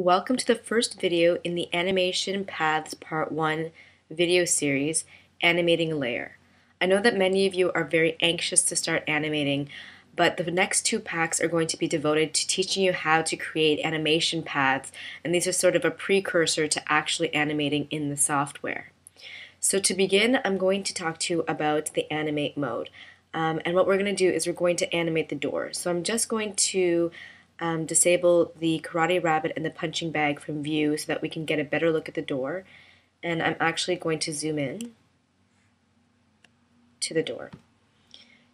Welcome to the first video in the Animation Paths Part 1 video series, Animating a Layer. I know that many of you are very anxious to start animating, but the next two packs are going to be devoted to teaching you how to create animation paths, and these are sort of a precursor to actually animating in the software. So to begin, I'm going to talk to you about the animate mode. Um, and what we're going to do is we're going to animate the door. So I'm just going to um, disable the Karate Rabbit and the punching bag from view so that we can get a better look at the door. And I'm actually going to zoom in to the door.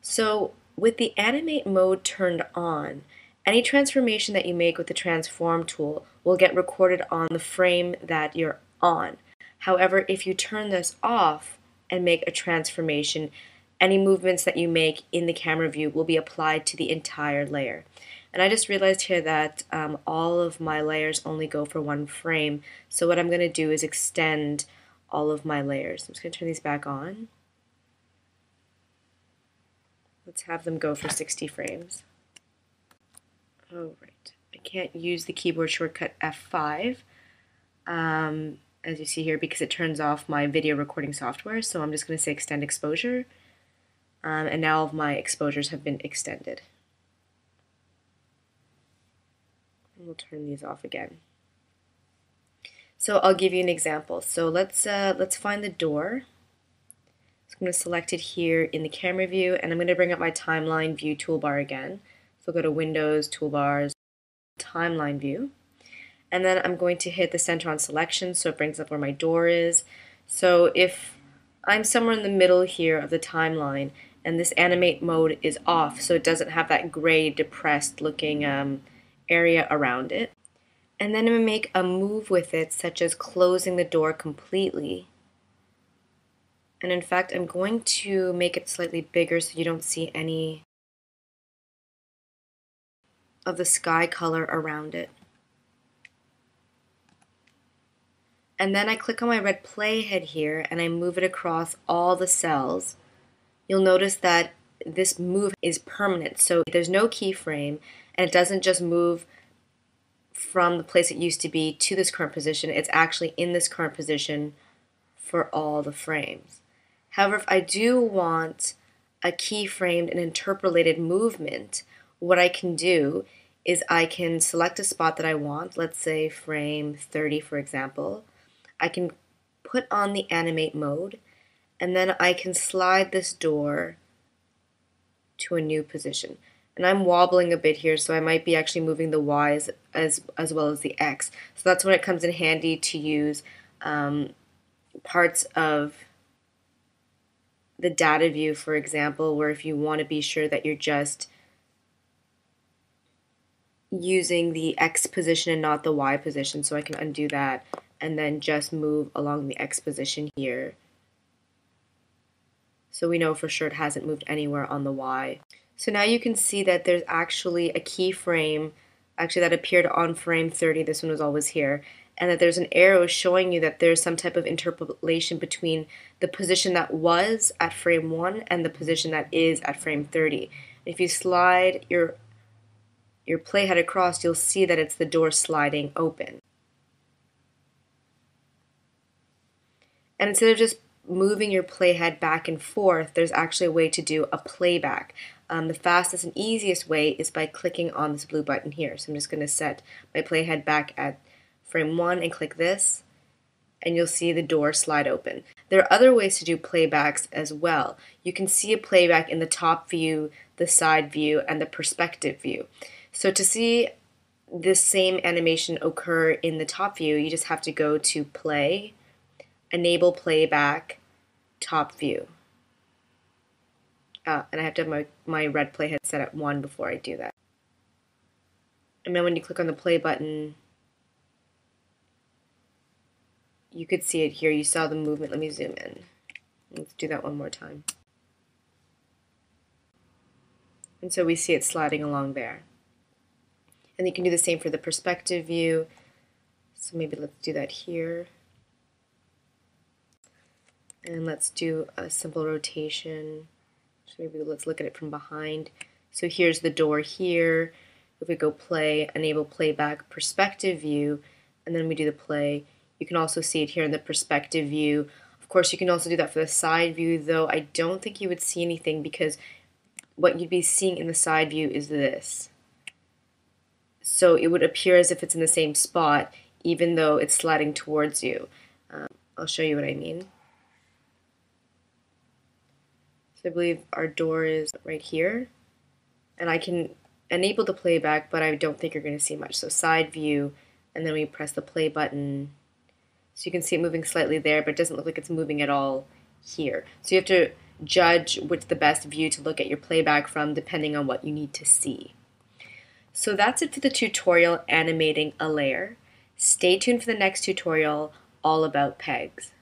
So with the animate mode turned on, any transformation that you make with the transform tool will get recorded on the frame that you're on. However, if you turn this off and make a transformation, any movements that you make in the camera view will be applied to the entire layer. And I just realized here that um, all of my layers only go for one frame. So what I'm going to do is extend all of my layers. I'm just going to turn these back on. Let's have them go for 60 frames. Oh, right. I can't use the keyboard shortcut F5, um, as you see here, because it turns off my video recording software. So I'm just going to say extend exposure. Um, and now all of my exposures have been extended. We'll turn these off again. So I'll give you an example. So let's uh, let's find the door. So I'm going to select it here in the camera view, and I'm going to bring up my timeline view toolbar again. So go to Windows, Toolbars, Timeline View. And then I'm going to hit the center on selection so it brings up where my door is. So if I'm somewhere in the middle here of the timeline and this animate mode is off so it doesn't have that gray depressed looking um, area around it. And then I'm going to make a move with it, such as closing the door completely. And in fact, I'm going to make it slightly bigger so you don't see any of the sky color around it. And then I click on my red playhead here and I move it across all the cells. You'll notice that this move is permanent, so there's no keyframe and it doesn't just move from the place it used to be to this current position, it's actually in this current position for all the frames. However, if I do want a keyframed and interpolated movement, what I can do is I can select a spot that I want, let's say frame 30 for example. I can put on the animate mode and then I can slide this door to a new position and I'm wobbling a bit here so I might be actually moving the y's as, as well as the x. So that's when it comes in handy to use um, parts of the data view, for example, where if you want to be sure that you're just using the x position and not the y position, so I can undo that and then just move along the x position here. So we know for sure it hasn't moved anywhere on the y. So now you can see that there's actually a keyframe, actually that appeared on frame 30, this one was always here, and that there's an arrow showing you that there's some type of interpolation between the position that was at frame 1 and the position that is at frame 30. If you slide your your playhead across, you'll see that it's the door sliding open. And instead of just moving your playhead back and forth, there's actually a way to do a playback. Um, the fastest and easiest way is by clicking on this blue button here. So I'm just going to set my playhead back at frame 1 and click this, and you'll see the door slide open. There are other ways to do playbacks as well. You can see a playback in the top view, the side view, and the perspective view. So to see this same animation occur in the top view, you just have to go to Play, Enable Playback, Top View. Uh, and I have to have my, my red playhead set at 1 before I do that. And then when you click on the play button, you could see it here. You saw the movement. Let me zoom in. Let's do that one more time. And so we see it sliding along there. And you can do the same for the perspective view. So maybe let's do that here. And let's do a simple rotation. So maybe let's look at it from behind. So here's the door here. If we go play, enable playback perspective view, and then we do the play. You can also see it here in the perspective view. Of course, you can also do that for the side view, though I don't think you would see anything because what you'd be seeing in the side view is this. So it would appear as if it's in the same spot, even though it's sliding towards you. Um, I'll show you what I mean. So I believe our door is right here. And I can enable the playback, but I don't think you're going to see much. So side view, and then we press the play button. So you can see it moving slightly there, but it doesn't look like it's moving at all here. So you have to judge what's the best view to look at your playback from depending on what you need to see. So that's it for the tutorial animating a layer. Stay tuned for the next tutorial all about pegs.